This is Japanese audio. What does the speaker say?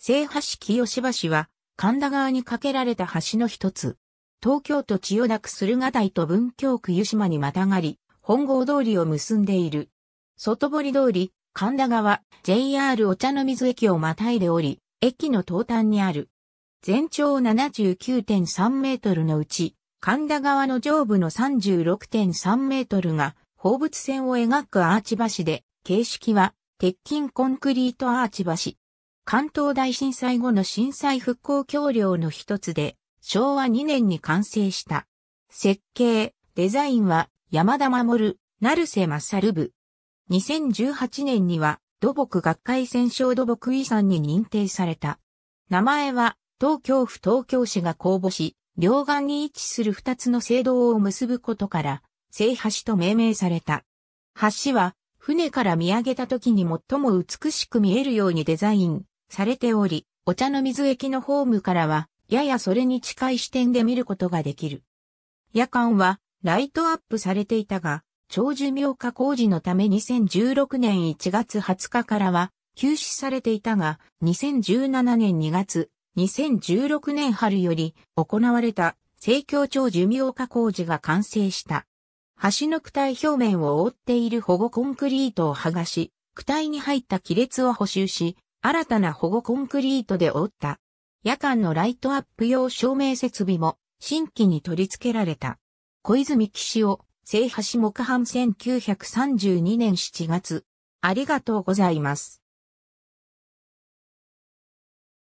聖橋清橋は神田川に架けられた橋の一つ。東京都千代田区駿河台と文京区湯島にまたがり、本郷通りを結んでいる。外堀通り、神田川、JR お茶の水駅をまたいでおり、駅の東端にある。全長79.3メートルのうち、神田川の上部の36.3メートルが放物線を描くアーチ橋で、形式は鉄筋コンクリートアーチ橋。関東大震災後の震災復興橋梁の一つで、昭和2年に完成した。設計、デザインは山田守、成瀬正部。2018年には土木学会戦勝土木遺産に認定された。名前は東京府東京市が公募し、両岸に位置する二つの聖堂を結ぶことから、聖橋と命名された。橋は船から見上げた時に最も美しく見えるようにデザインされており、お茶の水駅のホームからは、ややそれに近い視点で見ることができる。夜間はライトアップされていたが、長寿命化工事のため2016年1月20日からは休止されていたが、2017年2月、2016年春より行われた盛況長寿命化工事が完成した。橋の躯体表面を覆っている保護コンクリートを剥がし、躯体に入った亀裂を補修し、新たな保護コンクリートで覆った。夜間のライトアップ用照明設備も新規に取り付けられた。小泉騎士を、聖橋木藩1932年7月。ありがとうございます。